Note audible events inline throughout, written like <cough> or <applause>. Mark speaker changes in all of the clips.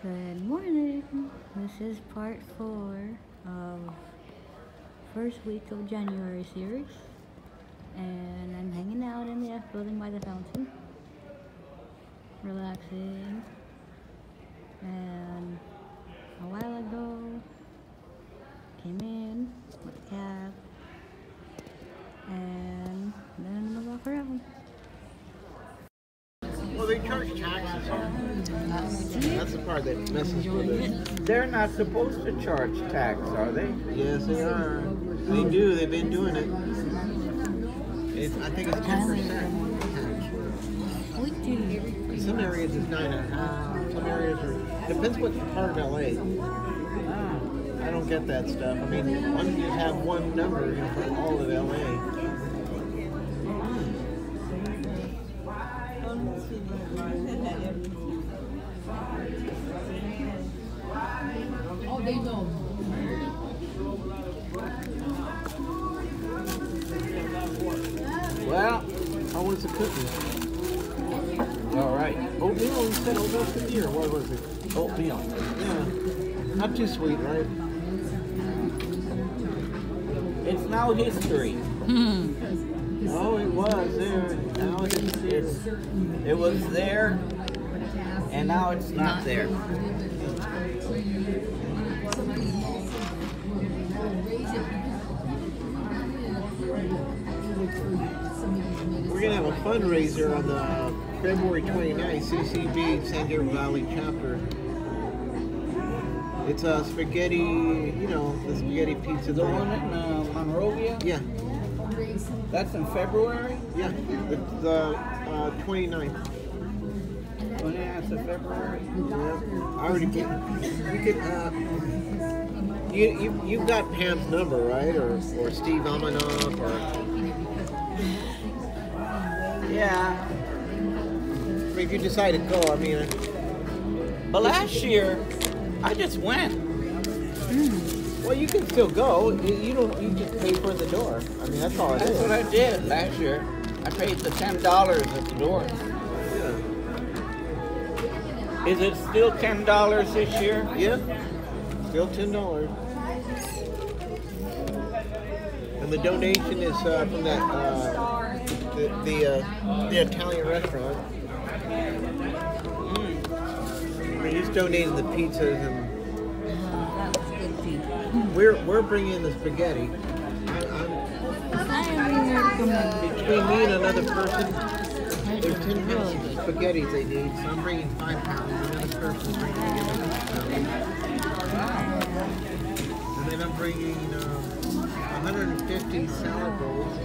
Speaker 1: Good morning. This is part four of first week of January series. And I'm hanging out in the F building by the fountain. Relaxing. And a while ago came in with the cab and then we'll walk around.
Speaker 2: Well, they charge taxes here. That's the part that messes with it.
Speaker 3: They're not supposed to charge tax, are they?
Speaker 2: Yes, they are. They do. They've been doing it. It's, I think it's ten percent.
Speaker 1: We.
Speaker 2: In some areas it's nine and a half. Some areas are depends what part of LA.
Speaker 3: Ah,
Speaker 2: I don't get that stuff. I mean, why don't you just have one number you know, for all of LA? Well, how was the cookie?
Speaker 3: all right.
Speaker 2: Oatmeal? You said oatmeal cookie or what was it?
Speaker 3: Oatmeal.
Speaker 2: Yeah. Not too sweet, right?
Speaker 3: It's now history. Hmm.
Speaker 2: Oh, it was there. Now it's
Speaker 3: It's, it was there, and now it's not there.
Speaker 2: We're gonna have a fundraiser on the February 29th, CCB San Diego Valley chapter. It's a spaghetti, you know, the spaghetti pizza.
Speaker 3: The one in uh, Monrovia,
Speaker 2: Yeah,
Speaker 3: that's in February?
Speaker 2: yeah, the, the uh, 29th.
Speaker 3: 29th of February?
Speaker 2: Yeah, I already put. You could. Uh, you you you got Pam's number, right? Or or Steve Amanoff, or
Speaker 3: Yeah.
Speaker 2: I mean, if you decide to go, I mean,
Speaker 3: But last year, I just went. Mm.
Speaker 2: well, you can still go. You, you don't. You just pay for the door. I mean, that's all it
Speaker 3: That's
Speaker 2: is.
Speaker 3: what I did last year. I paid the ten dollars at the door.
Speaker 2: Yeah.
Speaker 3: Is it still ten dollars this year?
Speaker 2: Yeah. Still ten dollars. And the donation is uh, from that uh, the the, uh, the Italian restaurant. I mean, he's donating the pizzas, and we're we're bringing the spaghetti. Between me and another person, there's ten pounds of spaghetti they need, so I'm bringing five pounds. Another person's bringing pounds. And then I'm bringing um, 150 salad bowls.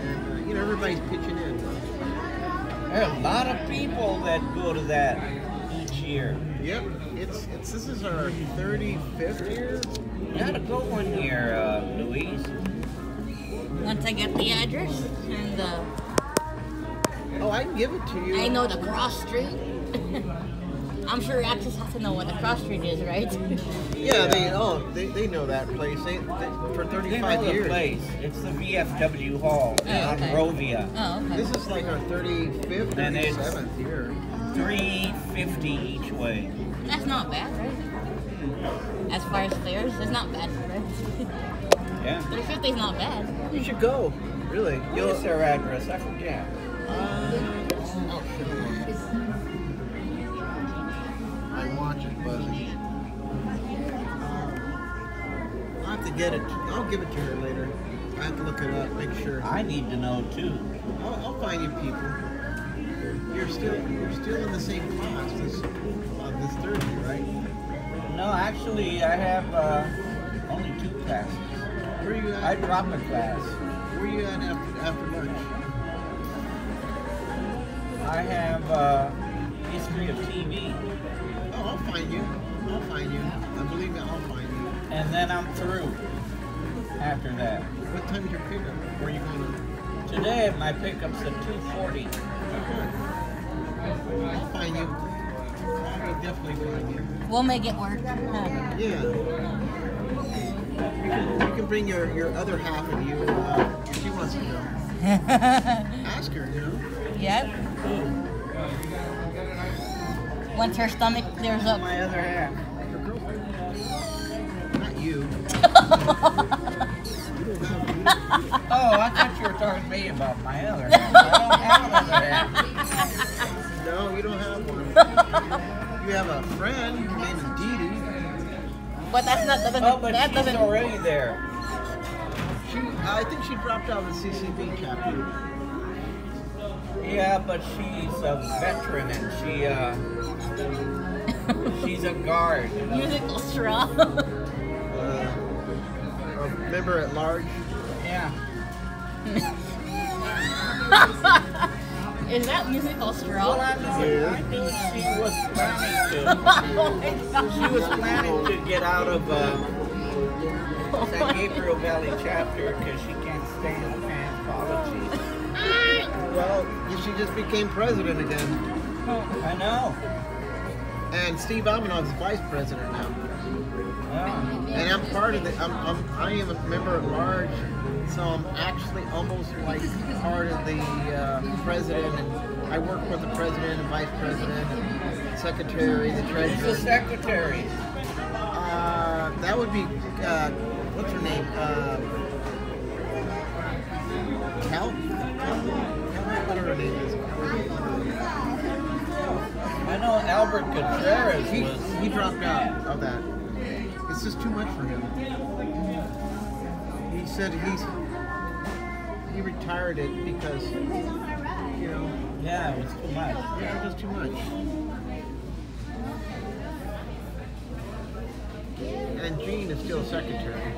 Speaker 2: And, uh, you know, everybody's pitching in.
Speaker 3: There are a lot of people that go to that each year.
Speaker 2: Yep, it's, it's this is our 35th year.
Speaker 3: You gotta go one here, uh, Louise.
Speaker 1: Once I get the address and the,
Speaker 2: Oh, I can give it to you.
Speaker 1: I know the cross street. <laughs> I'm sure Access has to know what the cross street is, right?
Speaker 2: Yeah, they oh they, they know that place. They, they for
Speaker 3: They
Speaker 2: 35
Speaker 3: know the
Speaker 2: years.
Speaker 3: place. It's the VFW Hall
Speaker 1: Oh,
Speaker 3: on
Speaker 1: okay.
Speaker 3: Rovia.
Speaker 1: Oh, okay.
Speaker 2: This is like our 35th,
Speaker 3: And it's-
Speaker 2: 37th year.
Speaker 3: Three fifty each way.
Speaker 1: That's not bad, right? As far as fares, it's not bad, right? <laughs>
Speaker 3: Yeah.
Speaker 1: 350 is not bad.
Speaker 2: You should go. Really. You'll,
Speaker 3: What's their address? I forget.
Speaker 2: uh, oh, My watch buzzing. I'll have to get it. I'll give it to her later. I have to look it up, make sure.
Speaker 3: I need to know too.
Speaker 2: I'll, I'll find you people. You're still you're still in the same class this uh, this Thursday, right?
Speaker 3: No, actually, I have uh, only two classes.
Speaker 2: Where are you at?
Speaker 3: I dropped a class.
Speaker 2: Where are you at after after lunch?
Speaker 3: I have uh, history of TV,
Speaker 2: Oh, I'll find you. I'll find you. I believe me, I'll find you.
Speaker 3: and then I'm through. After that,
Speaker 2: What time's your pickup? Where are you going? To?
Speaker 3: today my pickup's at 2:40.
Speaker 2: I'll find you. I will definitely find you.
Speaker 1: We'll make it work.
Speaker 2: Yeah. You can, you can bring your, your other half of you uh, if she wants to go. <laughs> Ask her, you know.
Speaker 1: yep. Once her stomach clears up.
Speaker 3: My other half.
Speaker 2: Not you. <laughs>
Speaker 3: Oh, I thought you were talking to me about my other half. I don't have another half.
Speaker 2: No, you don't have one. You have a friend named Dee Dee.
Speaker 1: But that's not, that doesn't,
Speaker 3: Oh, but
Speaker 1: that
Speaker 3: she's
Speaker 1: doesn't,
Speaker 3: already there.
Speaker 2: She, I think she dropped out of the CCB chapter.
Speaker 3: Yeah, but she's a veteran and she, uh, <laughs> she's a guard.
Speaker 1: musical straw.
Speaker 2: Uh, <laughs> a member at large.
Speaker 3: Yeah.
Speaker 1: Is that musical
Speaker 3: Well,
Speaker 1: straw?
Speaker 3: I knew, I knew she was planning to. <laughs>
Speaker 1: oh.
Speaker 3: She was planning to get out of uh, San Gabriel Valley chapter because she can't stand fan politics.
Speaker 2: Well, she just became president again.
Speaker 3: I know.
Speaker 2: And Steve Almanog's vice president now.
Speaker 3: Oh.
Speaker 2: And I'm part of the, I'm, I'm, I am a member at large, so I'm actually almost like part of the uh, president. And I work with the president and vice president, and secretary, the
Speaker 3: Who's the secretary?
Speaker 2: Uh, that would be, uh, what's her name? Uh, Cal? Her name is.
Speaker 3: I know Albert Contreras
Speaker 2: He,
Speaker 3: was.
Speaker 2: he dropped out of that. It's just too much for him. He said he's he retired it because you know
Speaker 3: Yeah, it was too much.
Speaker 2: yeah, just too much. And Gene is still secretary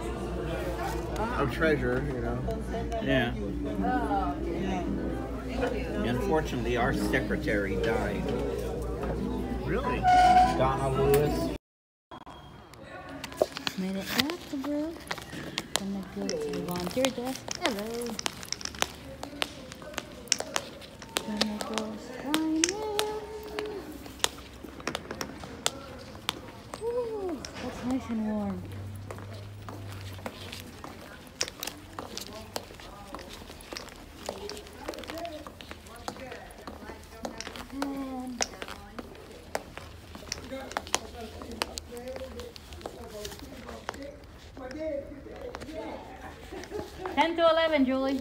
Speaker 2: of treasure, you know.
Speaker 3: Yeah. Oh, Unfortunately, our secretary died.
Speaker 2: Really?
Speaker 3: Donna Lewis.
Speaker 1: Made it back, bro. Gonna go to the volunteer desk. Hello. Gonna go sign in. Woo, that's nice and warm. And ten to eleven, Julie.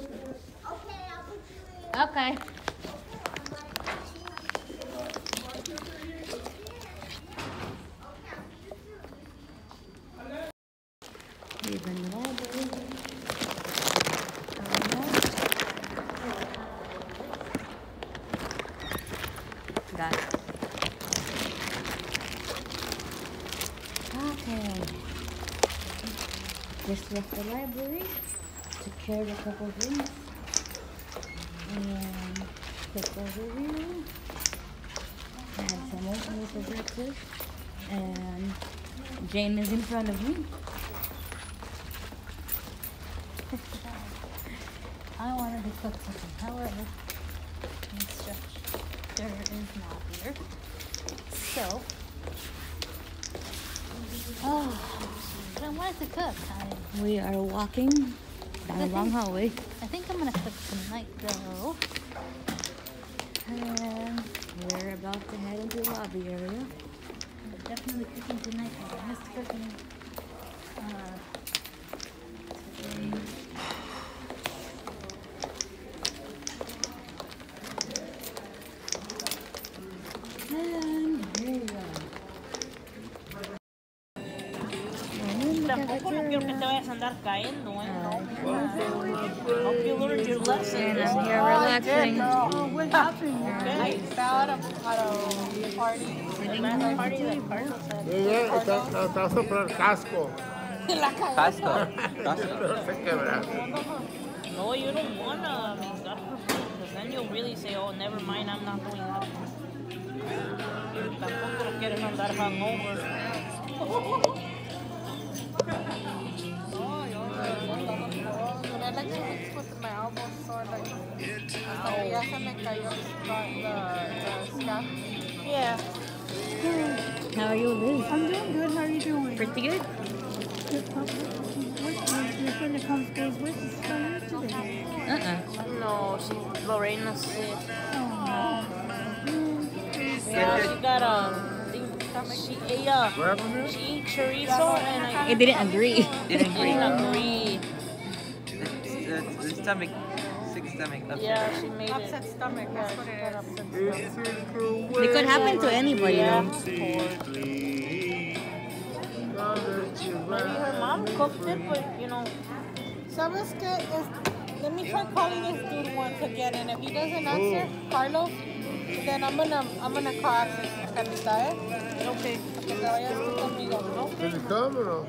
Speaker 1: Okay. Even library. Got it. Okay. Just left the library. Of a couple things. And quick overview. Had some oatmeal for breakfast. And Jane is in front of me. <laughs> I wanted to cook something. However, instructor is not here. So, oh, <sighs> I wanted to cook. I, we are walking a long hallway. I think I'm gonna cook tonight though. And we're about to head into the lobby area. I'm definitely cooking tonight. I missed cooking. Uh, today.
Speaker 4: Quiero que te vayas a andar cayendo, ¿eh? No. Hope you learned your lesson.
Speaker 1: And I'm here relaxing.
Speaker 4: what happened? I fell party. That.
Speaker 5: Ella está, está sobre el casco. <laughs>
Speaker 4: La cagó. <laughs>
Speaker 5: Se quebra.
Speaker 4: No, you don't wanna. I mean, God forbid. Because then you'll really say, oh, never mind, I'm not doing that. Tampoco lo quieres andar hungover. <laughs>
Speaker 6: my elbow sore, like, hasta que ya se me cayó the, the, the scab.
Speaker 4: Yeah.
Speaker 1: How are you, Liz?
Speaker 7: I'm doing good. How are you doing?
Speaker 1: Pretty good.
Speaker 7: Your friend that comes goes with us still here today.
Speaker 1: Uh-uh.
Speaker 4: No, she, Lorena's sick.
Speaker 7: Oh,
Speaker 4: Yeah, she got a She ate uh,
Speaker 5: What happened there?
Speaker 4: she ate chorizo and I
Speaker 1: It didn't agree. <laughs>
Speaker 8: Didn't agree. Stomach, sick stomach upset.
Speaker 4: Yeah, she made it.
Speaker 6: Upset stomach, that's what it is.
Speaker 1: It could happen to anybody.
Speaker 4: Yeah.
Speaker 1: though.
Speaker 4: Maybe her mom cooked it, but you know,
Speaker 6: ¿Sabes qué? Es, let me try calling this dude once again, and if he doesn't answer, Carlos, then I'm gonna I'm gonna call Access Carlita, eh? Okay. Que te vayas tú conmigo.
Speaker 5: Did it come or no?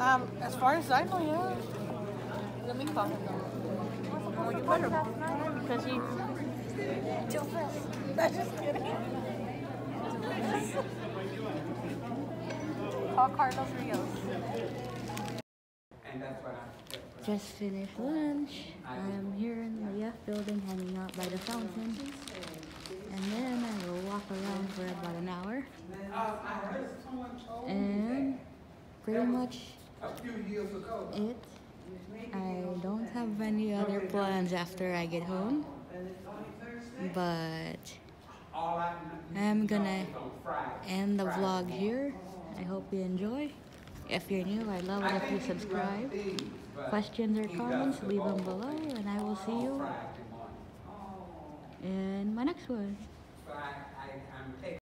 Speaker 6: Um, as far as I know, yeah. Let me call him.
Speaker 4: Oh, you better because he
Speaker 6: I'm just kidding. Call Carlos Rios.
Speaker 1: Just finished lunch. I'm here in the F building hanging out by the fountain. And then I will walk around for about an hour. And pretty much it. I don't have any other plans after I get home. But I'm gonna end the vlog here. I hope you enjoy. If you're new, I'd love it if you subscribe. Questions or comments, leave them below, and I will see you in my next one.